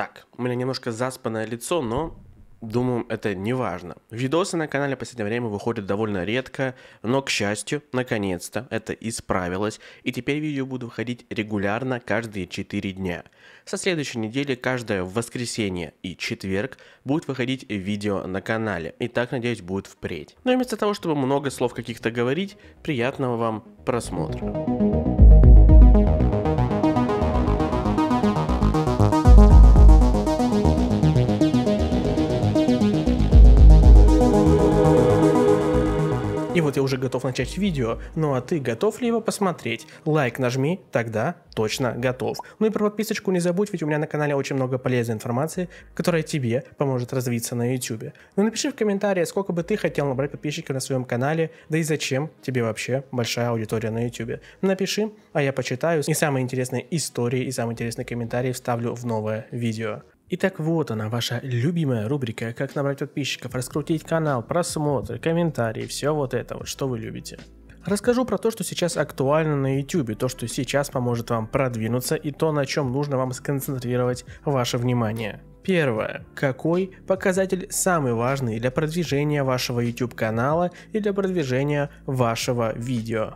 Так, у меня немножко заспанное лицо, но Думаю, это не важно. Видосы на канале в последнее время выходят довольно редко, но, к счастью, наконец-то это исправилось, и теперь видео буду выходить регулярно каждые 4 дня. Со следующей недели каждое воскресенье и четверг будет выходить видео на канале, и так, надеюсь, будет впредь. Но вместо того, чтобы много слов каких-то говорить, приятного вам просмотра. Вот я уже готов начать видео, ну а ты готов ли его посмотреть? Лайк нажми, тогда точно готов. Ну и про подписочку не забудь, ведь у меня на канале очень много полезной информации, которая тебе поможет развиться на YouTube. Ну напиши в комментариях, сколько бы ты хотел набрать подписчиков на своем канале, да и зачем тебе вообще большая аудитория на YouTube. Напиши, а я почитаю и самые интересные истории и самые интересные комментарии вставлю в новое видео. Итак, вот она, ваша любимая рубрика «Как набрать подписчиков», раскрутить канал, просмотры, комментарии, все вот это вот, что вы любите. Расскажу про то, что сейчас актуально на YouTube, то, что сейчас поможет вам продвинуться и то, на чем нужно вам сконцентрировать ваше внимание. Первое. Какой показатель самый важный для продвижения вашего YouTube канала и для продвижения вашего видео?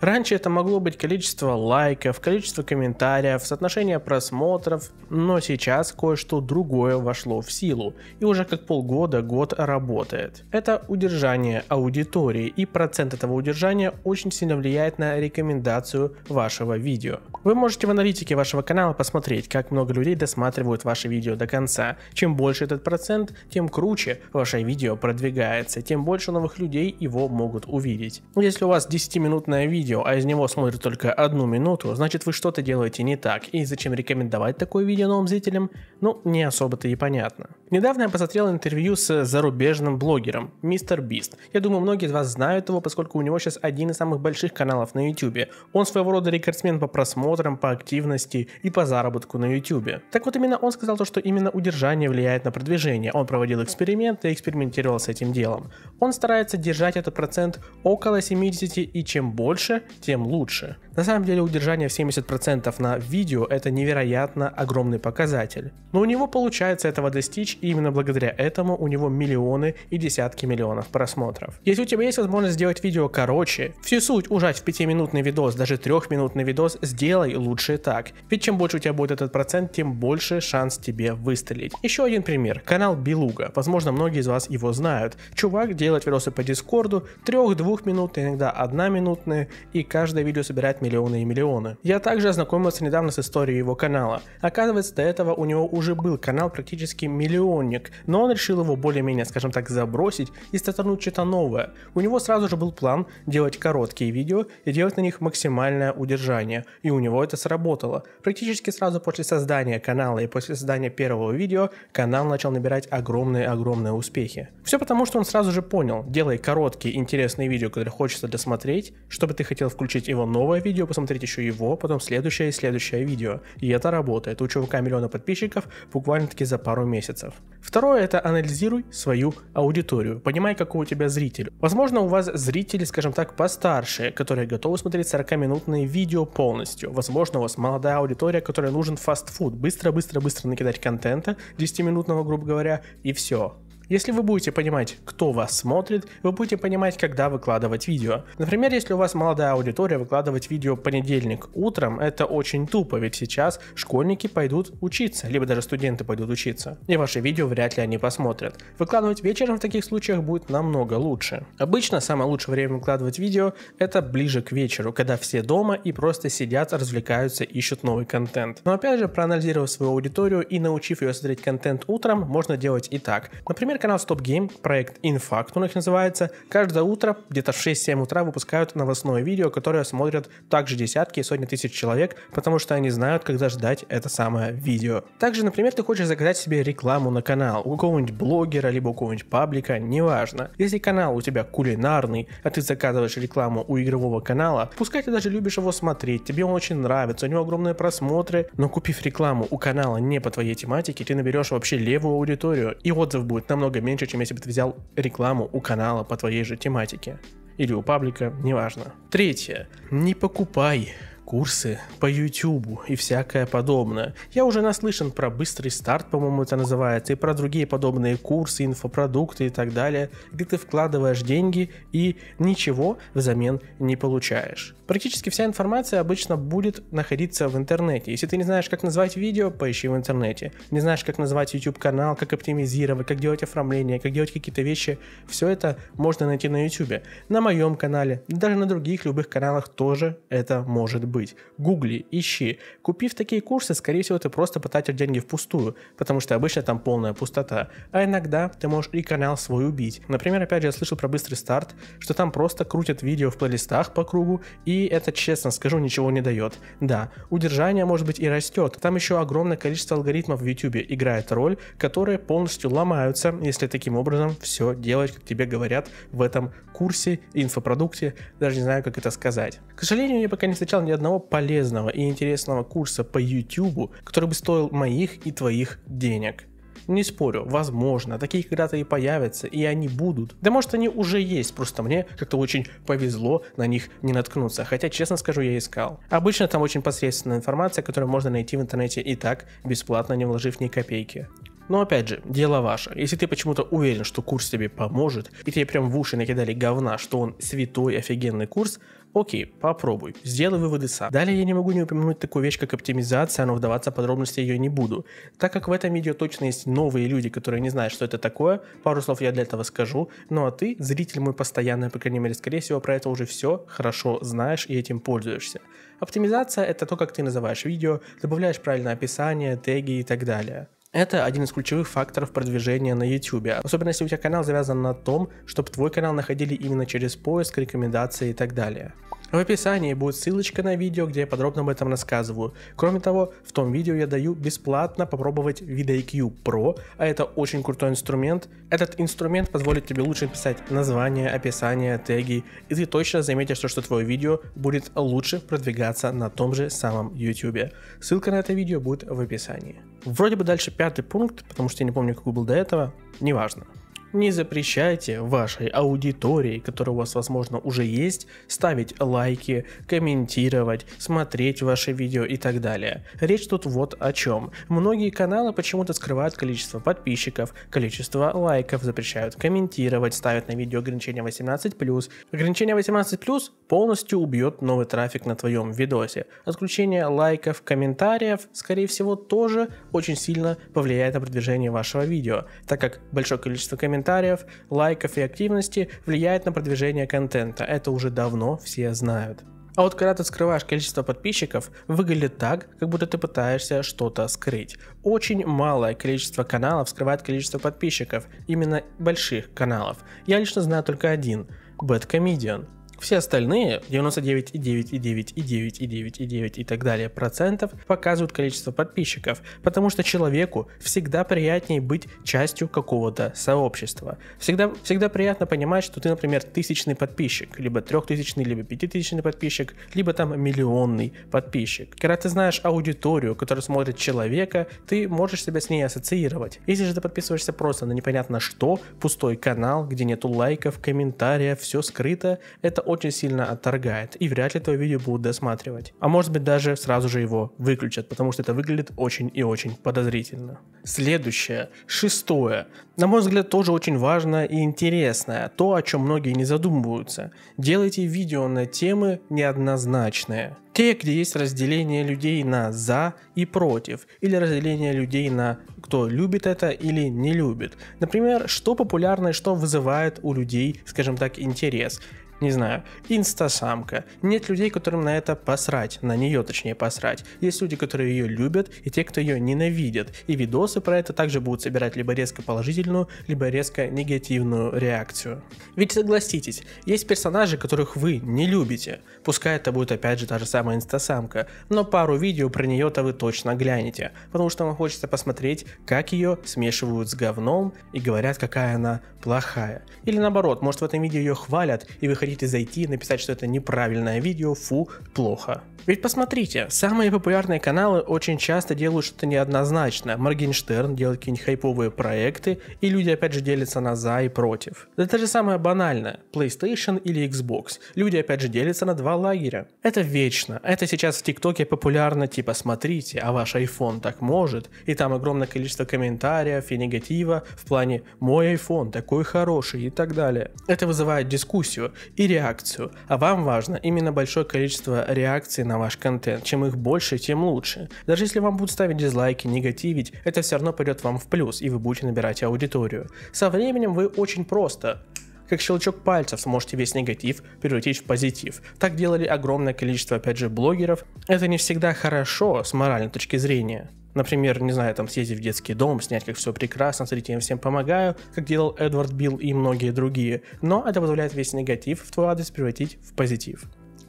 Раньше это могло быть количество лайков, количество комментариев, соотношение просмотров, но сейчас кое-что другое вошло в силу и уже как полгода год работает. Это удержание аудитории и процент этого удержания очень сильно влияет на рекомендацию вашего видео. Вы можете в аналитике вашего канала посмотреть, как много людей досматривают ваше видео до конца. Чем больше этот процент, тем круче ваше видео продвигается, тем больше новых людей его могут увидеть. Если у вас 10-минутное видео, видео, а из него смотрят только одну минуту, значит вы что-то делаете не так, и зачем рекомендовать такое видео новым зрителям, ну, не особо-то и понятно. Недавно я посмотрел интервью с зарубежным блогером, Мистер Бист. Я думаю, многие из вас знают его, поскольку у него сейчас один из самых больших каналов на YouTube. Он своего рода рекордсмен по просмотрам, по активности и по заработку на YouTube. Так вот, именно он сказал то, что именно удержание влияет на продвижение. Он проводил эксперименты и экспериментировал с этим делом. Он старается держать этот процент около 70, и чем больше, тем лучше. На самом деле удержание в 70% на видео это невероятно огромный показатель. Но у него получается этого достичь и именно благодаря этому у него миллионы и десятки миллионов просмотров. Если у тебя есть возможность сделать видео короче, всю суть ужать в 5-минутный видос, даже 3-минутный видос, сделай лучше так. Ведь чем больше у тебя будет этот процент, тем больше шанс тебе выстрелить. Еще один пример. Канал Белуга. Возможно, многие из вас его знают. Чувак делает видосы по Дискорду, 3-2 минутные, иногда 1 минутные, и каждое видео собирает миллионы и миллионы. Я также ознакомился недавно с историей его канала. Оказывается, до этого у него уже был канал практически миллионник, но он решил его более-менее, скажем так, забросить и стартануть что-то новое. У него сразу же был план делать короткие видео и делать на них максимальное удержание, и у него это сработало. Практически сразу после создания канала и после создания первого видео канал начал набирать огромные-огромные успехи. Все потому, что он сразу же понял, делай короткие интересные видео, которые хочется досмотреть, чтобы ты хотел включить его новое видео, посмотреть еще его, потом следующее и следующее видео. И это работает. У чувака миллиона подписчиков буквально таки за пару месяцев. Второе это анализируй свою аудиторию. Понимай, какой у тебя зритель. Возможно, у вас зрители, скажем так, постарше, которые готовы смотреть 40-минутные видео полностью. Возможно, у вас молодая аудитория, которая нужен фастфуд. Быстро-быстро-быстро накидать контента, 10-минутного, грубо говоря, и все. Если вы будете понимать, кто вас смотрит, вы будете понимать, когда выкладывать видео. Например, если у вас молодая аудитория, выкладывать видео понедельник утром, это очень тупо, ведь сейчас школьники пойдут учиться, либо даже студенты пойдут учиться, и ваши видео вряд ли они посмотрят. Выкладывать вечером в таких случаях будет намного лучше. Обычно самое лучшее время выкладывать видео это ближе к вечеру, когда все дома и просто сидят, развлекаются, ищут новый контент. Но опять же, проанализировав свою аудиторию и научив ее смотреть контент утром, можно делать и так. Например, Например, канал Stop Game, проект Infact у них называется, каждое утро, где-то в 6-7 утра выпускают новостное видео, которое смотрят также десятки и сотни тысяч человек, потому что они знают, когда ждать это самое видео. Также, например, ты хочешь заказать себе рекламу на канал у какого-нибудь блогера, либо у какого-нибудь паблика, неважно. Если канал у тебя кулинарный, а ты заказываешь рекламу у игрового канала, пускай ты даже любишь его смотреть, тебе он очень нравится, у него огромные просмотры, но купив рекламу у канала не по твоей тематике, ты наберешь вообще левую аудиторию, и отзыв будет намного намного меньше, чем если бы ты взял рекламу у канала по твоей же тематике. Или у паблика, неважно. Третье. Не покупай курсы по YouTube и всякое подобное. Я уже наслышан про быстрый старт, по-моему, это называется, и про другие подобные курсы, инфопродукты и так далее, где ты вкладываешь деньги и ничего взамен не получаешь. Практически вся информация обычно будет находиться в интернете. Если ты не знаешь, как назвать видео, поищи в интернете. Не знаешь, как назвать YouTube канал, как оптимизировать, как делать оформление, как делать какие-то вещи, все это можно найти на YouTube. На моем канале, даже на других любых каналах тоже это может быть. Гугли, ищи. Купив такие курсы, скорее всего, ты просто потратишь деньги впустую, потому что обычно там полная пустота. А иногда ты можешь и канал свой убить. Например, опять же, я слышал про быстрый старт, что там просто крутят видео в плейлистах по кругу и и это, честно скажу, ничего не дает. Да, удержание может быть и растет. Там еще огромное количество алгоритмов в YouTube играет роль, которые полностью ломаются, если таким образом все делать, как тебе говорят в этом курсе, инфопродукте, даже не знаю, как это сказать. К сожалению, я пока не встречал ни одного полезного и интересного курса по YouTube, который бы стоил моих и твоих денег. Не спорю, возможно, такие когда-то и появятся, и они будут. Да может они уже есть, просто мне как-то очень повезло на них не наткнуться, хотя, честно скажу, я искал. Обычно там очень посредственная информация, которую можно найти в интернете и так, бесплатно, не вложив ни копейки. Но опять же, дело ваше. Если ты почему-то уверен, что курс тебе поможет, и тебе прям в уши накидали говна, что он святой, офигенный курс, окей, попробуй, сделай выводы сам. Далее я не могу не упомянуть такую вещь, как оптимизация, но вдаваться в подробности ее не буду. Так как в этом видео точно есть новые люди, которые не знают, что это такое, пару слов я для этого скажу, ну а ты, зритель мой постоянный, по крайней мере, скорее всего, про это уже все хорошо знаешь и этим пользуешься. Оптимизация – это то, как ты называешь видео, добавляешь правильное описание, теги и так далее. Это один из ключевых факторов продвижения на YouTube, особенно если у тебя канал завязан на том, чтобы твой канал находили именно через поиск, рекомендации и так далее. В описании будет ссылочка на видео, где я подробно об этом рассказываю. Кроме того, в том видео я даю бесплатно попробовать VidIQ Pro, а это очень крутой инструмент. Этот инструмент позволит тебе лучше писать названия, описания, теги, и ты точно заметишь, что твое видео будет лучше продвигаться на том же самом YouTube. Ссылка на это видео будет в описании. Вроде бы дальше пятый пункт, потому что я не помню, какой был до этого, неважно. Не запрещайте вашей аудитории, которая у вас, возможно, уже есть, ставить лайки, комментировать, смотреть ваши видео и так далее. Речь тут вот о чем. Многие каналы почему-то скрывают количество подписчиков, количество лайков, запрещают комментировать, ставят на видео ограничение 18+. Ограничение 18+, полностью убьет новый трафик на твоем видосе. Отключение лайков, комментариев, скорее всего, тоже очень сильно повлияет на продвижение вашего видео, так как большое количество комментариев комментариев, лайков и активности влияет на продвижение контента. Это уже давно все знают. А вот когда ты скрываешь количество подписчиков, выглядит так, как будто ты пытаешься что-то скрыть. Очень малое количество каналов скрывает количество подписчиков, именно больших каналов. Я лично знаю только один – Bad Comedian. Все остальные, 99,9,9,9,9,9 и так далее процентов, показывают количество подписчиков, потому что человеку всегда приятнее быть частью какого-то сообщества. Всегда, всегда приятно понимать, что ты, например, тысячный подписчик, либо трехтысячный, либо пятитысячный подписчик, либо там миллионный подписчик. Когда ты знаешь аудиторию, которая смотрит человека, ты можешь себя с ней ассоциировать. Если же ты подписываешься просто на непонятно что, пустой канал, где нету лайков, комментариев, все скрыто, это очень сильно отторгает, и вряд ли твое видео будут досматривать. А может быть даже сразу же его выключат, потому что это выглядит очень и очень подозрительно. Следующее, шестое. На мой взгляд, тоже очень важное и интересное, то, о чем многие не задумываются. Делайте видео на темы неоднозначные. Те, где есть разделение людей на «за» и «против», или разделение людей на кто любит это или не любит. Например, что популярно и что вызывает у людей, скажем так, интерес не знаю, инстасамка. Нет людей, которым на это посрать, на нее точнее посрать. Есть люди, которые ее любят, и те, кто ее ненавидят. И видосы про это также будут собирать либо резко положительную, либо резко негативную реакцию. Ведь согласитесь, есть персонажи, которых вы не любите. Пускай это будет опять же та же самая инстасамка, но пару видео про нее-то вы точно глянете, потому что вам хочется посмотреть, как ее смешивают с говном и говорят, какая она плохая. Или наоборот, может в этом видео ее хвалят, и вы хотите зайти и написать, что это неправильное видео, фу, плохо. Ведь посмотрите, самые популярные каналы очень часто делают что-то неоднозначное. Моргенштерн делает какие-нибудь хайповые проекты, и люди опять же делятся на за и против. Это же самое банальное. PlayStation или Xbox. Люди опять же делятся на два лагеря. Это вечно. Это сейчас в ТикТоке популярно, типа смотрите, а ваш iPhone так может, и там огромное количество комментариев и негатива в плане мой iPhone такой хороший и так далее. Это вызывает дискуссию и реакцию, а вам важно именно большое количество реакций на ваш контент. Чем их больше, тем лучше. Даже если вам будут ставить дизлайки, негативить, это все равно пойдет вам в плюс, и вы будете набирать аудиторию. Со временем вы очень просто как щелчок пальцев сможете весь негатив превратить в позитив. Так делали огромное количество, опять же, блогеров. Это не всегда хорошо с моральной точки зрения. Например, не знаю, там съездить в детский дом, снять, как все прекрасно, смотрите, я всем помогаю, как делал Эдвард Билл и многие другие. Но это позволяет весь негатив в твой адрес превратить в позитив.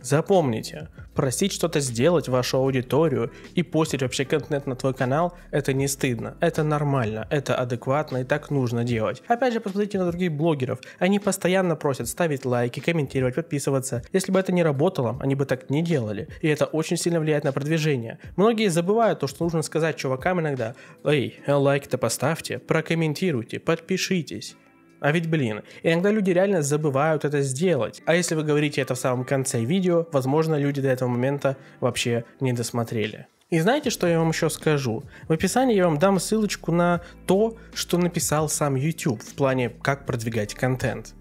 Запомните, просить что-то сделать вашу аудиторию и постить вообще контент на твой канал, это не стыдно, это нормально, это адекватно и так нужно делать. Опять же, посмотрите на других блогеров, они постоянно просят ставить лайки, комментировать, подписываться. Если бы это не работало, они бы так не делали, и это очень сильно влияет на продвижение. Многие забывают то, что нужно сказать чувакам иногда, эй, лайк-то поставьте, прокомментируйте, подпишитесь. А ведь, блин, иногда люди реально забывают это сделать. А если вы говорите это в самом конце видео, возможно, люди до этого момента вообще не досмотрели. И знаете, что я вам еще скажу? В описании я вам дам ссылочку на то, что написал сам YouTube в плане, как продвигать контент.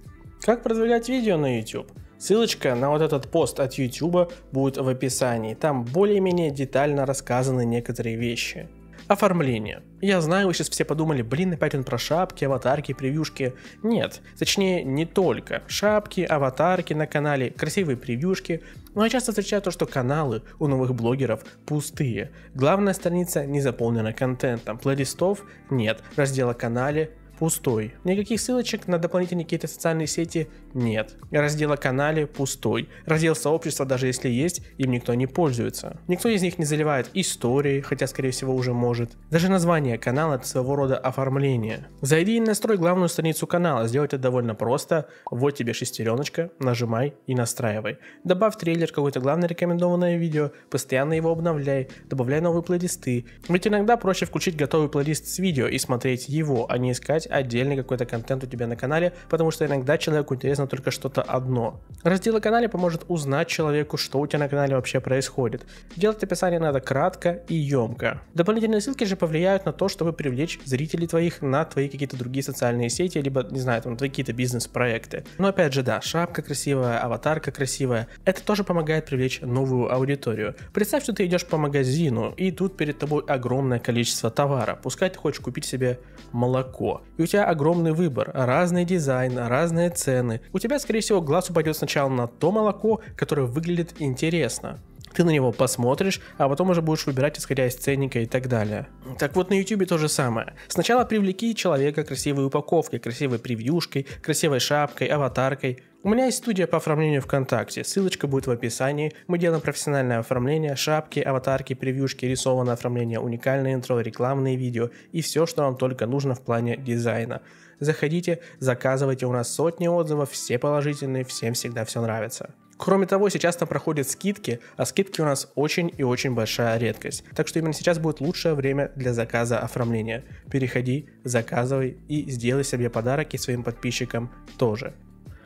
Как продвигать видео на YouTube? Ссылочка на вот этот пост от YouTube будет в описании. Там более-менее детально рассказаны некоторые вещи. Оформление. Я знаю, вы сейчас все подумали, блин, опять он про шапки, аватарки, превьюшки. Нет, точнее не только. Шапки, аватарки на канале, красивые превьюшки. Но я часто встречаю то, что каналы у новых блогеров пустые. Главная страница не заполнена контентом, плейлистов нет, раздела канале пустой. Никаких ссылочек на дополнительные какие-то социальные сети нет. Раздел о канале пустой. Раздел сообщества, даже если есть, им никто не пользуется. Никто из них не заливает истории, хотя скорее всего уже может. Даже название канала это своего рода оформление. Зайди и настрой главную страницу канала, сделать это довольно просто. Вот тебе шестереночка, нажимай и настраивай. Добавь трейлер, какое-то главное рекомендованное видео, постоянно его обновляй, добавляй новые плейлисты. Ведь иногда проще включить готовый плейлист с видео и смотреть его, а не искать создать отдельный какой-то контент у тебя на канале, потому что иногда человеку интересно только что-то одно. Раздел о канале поможет узнать человеку, что у тебя на канале вообще происходит. Делать описание надо кратко и емко. Дополнительные ссылки же повлияют на то, чтобы привлечь зрителей твоих на твои какие-то другие социальные сети, либо, не знаю, там, твои какие-то бизнес-проекты. Но опять же, да, шапка красивая, аватарка красивая. Это тоже помогает привлечь новую аудиторию. Представь, что ты идешь по магазину, и тут перед тобой огромное количество товара. Пускай ты хочешь купить себе молоко и у тебя огромный выбор, разный дизайн, разные цены. У тебя, скорее всего, глаз упадет сначала на то молоко, которое выглядит интересно ты на него посмотришь, а потом уже будешь выбирать исходя из ценника и так далее. Так вот на YouTube то же самое. Сначала привлеки человека красивой упаковкой, красивой превьюшкой, красивой шапкой, аватаркой. У меня есть студия по оформлению ВКонтакте, ссылочка будет в описании. Мы делаем профессиональное оформление, шапки, аватарки, превьюшки, рисованное оформление, уникальное интро, рекламные видео и все, что вам только нужно в плане дизайна. Заходите, заказывайте, у нас сотни отзывов, все положительные, всем всегда все нравится. Кроме того, сейчас там проходят скидки, а скидки у нас очень и очень большая редкость. Так что именно сейчас будет лучшее время для заказа оформления. Переходи, заказывай и сделай себе подарок и своим подписчикам тоже.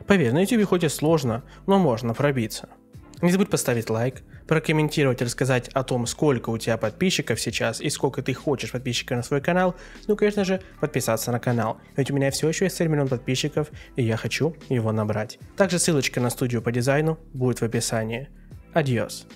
Поверь, на YouTube хоть и сложно, но можно пробиться. Не забудь поставить лайк, прокомментировать и рассказать о том, сколько у тебя подписчиков сейчас и сколько ты хочешь подписчиков на свой канал. Ну, конечно же, подписаться на канал. Ведь у меня все еще есть 7 миллион подписчиков, и я хочу его набрать. Также ссылочка на студию по дизайну будет в описании. Адьос.